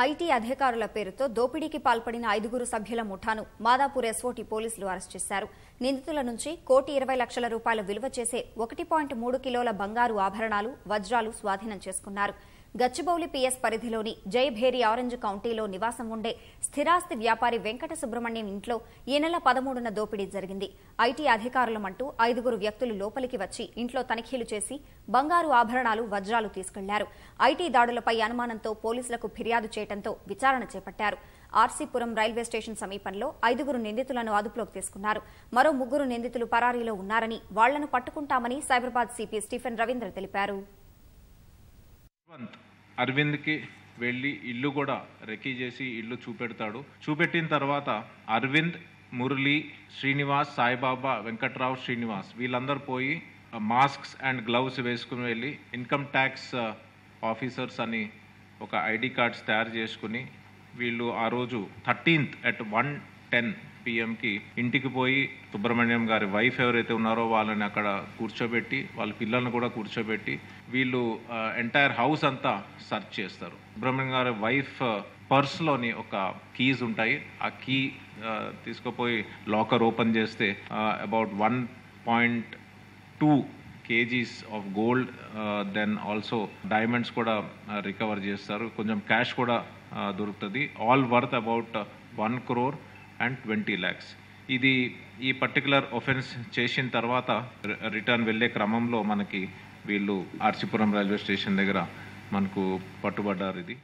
IT అధికారుల పేరుతో దోపిడీకి పాల్పడిన ఐదుగురు సభ్యుల ముఠాను మాదాపూర్ ఎస్ఓటీ పోలీసులు అరెస్ట్ చేశారు. నిందితుల నుంచి కోటి ఇరవై లక్షల రూపాయల విలువ చేసే ఒకటి పాయింట్ మూడు కిలోల బంగారు ఆభరణాలు వజ్రాలు స్వాధీనం చేసుకున్నారు. గచ్చిబౌలి పీఎస్ పరిధిలోని జయభేరి ఆరెంజ్ కౌంటీలో నివాసం ఉండే స్థిరాస్తి వ్యాపారి వెంకట సుబ్రహ్మణ్యం ఇంట్లో ఈ నెల పదమూడున దోపిడీ జరిగింది. ఐటీ అధికారులమంటూ ఐదుగురు వ్యక్తులు లోపలికి వచ్చి ఇంట్లో తనిఖీలు చేసి బంగారు ఆభరణాలు వజ్రాలు తీసుకెళ్ళారు. ఐటీ దాడులపై అనుమానంతో పోలీసులకు ఫిర్యాదు చేయడంతో విచారణ చేపట్టారు. ఆర్సీపురం రైల్వే స్టేషన్ సమీపంలో ఐదుగురు నిందితులను అదుపులోకి తీసుకున్నారు. మరో ముగ్గురు నిందితులు పరారీలో ఉన్నారని వాళ్ళను పట్టుకుంటామని సైబరాబాద్ సిపి స్టీఫెన్ రవీంద్ర తెలిపారు. అరవింద్కి వెళ్ళి ఇల్లు కూడా రెక్కీ చేసి ఇల్లు చూపెడతాడు. చూపెట్టిన తర్వాత అరవింద్ మురళి శ్రీనివాస్ సాయిబాబా వెంకట్రావు శ్రీనివాస్ వీళ్ళందరూ పోయి మాస్క్స్ అండ్ గ్లౌస్ వేసుకుని వెళ్ళి ఇన్కమ్ ట్యాక్స్ ఆఫీసర్స్ అని ఒక ఐడి కార్డ్స్ తయారు చేసుకుని వీళ్ళు ఆ రోజు థర్టీన్త్ అట్ వన్ టెన్ పిఎంకి ఇంటికి పోయి సుబ్రహ్మణ్యం గారి వైఫ్ ఎవరైతే ఉన్నారో వాళ్ళని అక్కడ కూర్చోబెట్టి వాళ్ళ పిల్లల్ని కూడా కూర్చోబెట్టి వీళ్ళు ఎంటైర్ హౌస్ అంతా సెర్చ్ చేస్తారు. సుబ్రహ్మణ్యం గారి వైఫ్ పర్స్లోని ఒక కీస్ ఉంటాయి. ఆ కీ తీసుకుపోయి లాకర్ ఓపెన్ చేస్తే about one point two kgs of gold then also diamonds కూడా రికవర్ చేస్తారు. కొంచెం క్యాష్ కూడా దొరుకుతుంది. All worth about one crore and twenty lakhs ఇది ఈ పర్టికులర్ ఒఫెన్స్ చేసిన తర్వాత రిటర్న్ వెళ్ళే క్రమంలో మనకి వీళ్ళు ఆర్చిపురం రైల్వే స్టేషన్ దగ్గర మనకు పట్టుబడ్డారు ఇది.